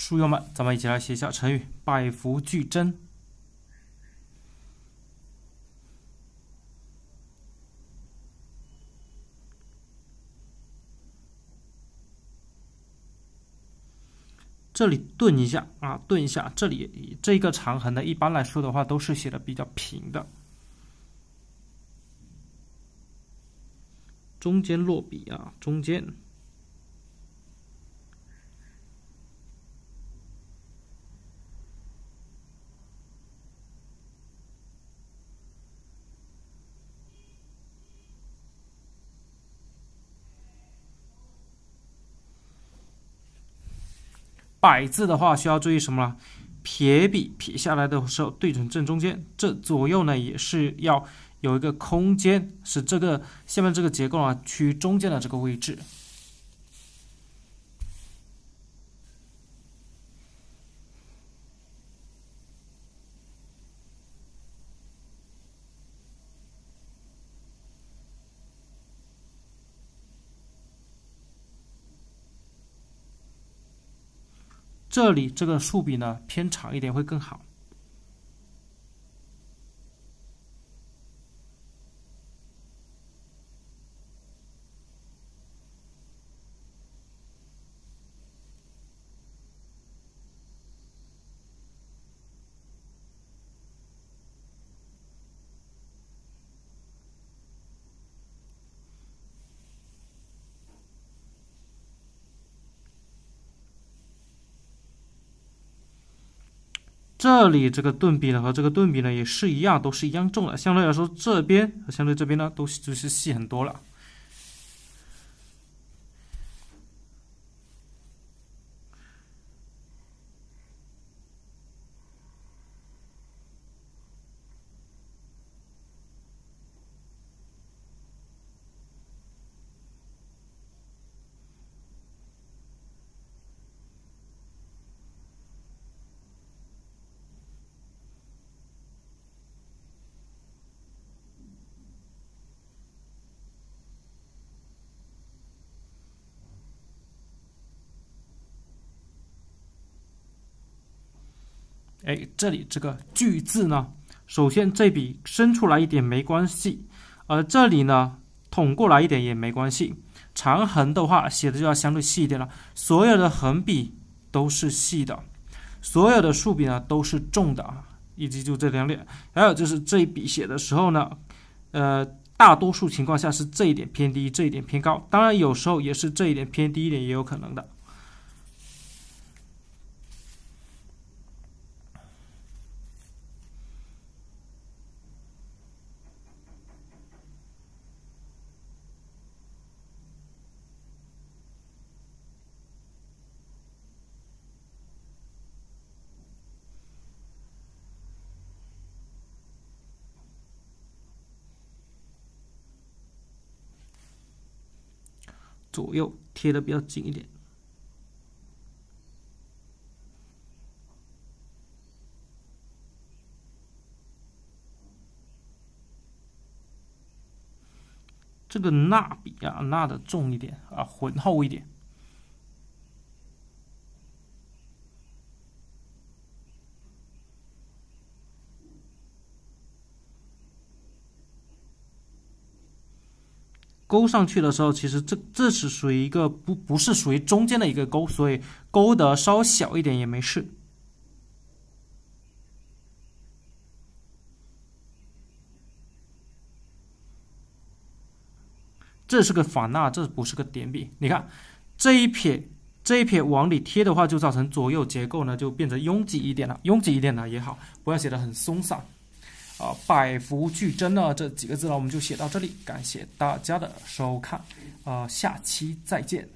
书友们，咱们一起来写一下成语“百福俱真”。这里顿一下啊，顿一下。这里这个长横呢，一般来说的话，都是写的比较平的。中间落笔啊，中间。百字的话，需要注意什么了？撇笔撇下来的时候，对准正中间，这左右呢也是要有一个空间，使这个下面这个结构啊趋中间的这个位置。这里这个竖笔呢偏长一点会更好。这里这个顿笔呢和这个顿笔呢也是一样，都是一样重的。相对来说，这边和相对这边呢都就是细很多了。哎，这里这个“巨”字呢，首先这笔伸出来一点没关系，而这里呢捅过来一点也没关系。长横的话写的就要相对细一点了。所有的横笔都是细的，所有的竖笔呢都是重的啊。以及就这两点，还有就是这一笔写的时候呢，呃，大多数情况下是这一点偏低，这一点偏高。当然有时候也是这一点偏低一点，也有可能的。左右贴的比较紧一点。这个捺笔啊，捺的重一点啊，浑厚一点。勾上去的时候，其实这这是属于一个不不是属于中间的一个勾，所以勾的稍微小一点也没事。这是个反捺，这不是个点笔。你看这一撇这一撇往里贴的话，就造成左右结构呢就变得拥挤一点了。拥挤一点呢也好，不要写的很松散。啊，百福俱臻呢，这几个字呢，我们就写到这里。感谢大家的收看，啊，下期再见。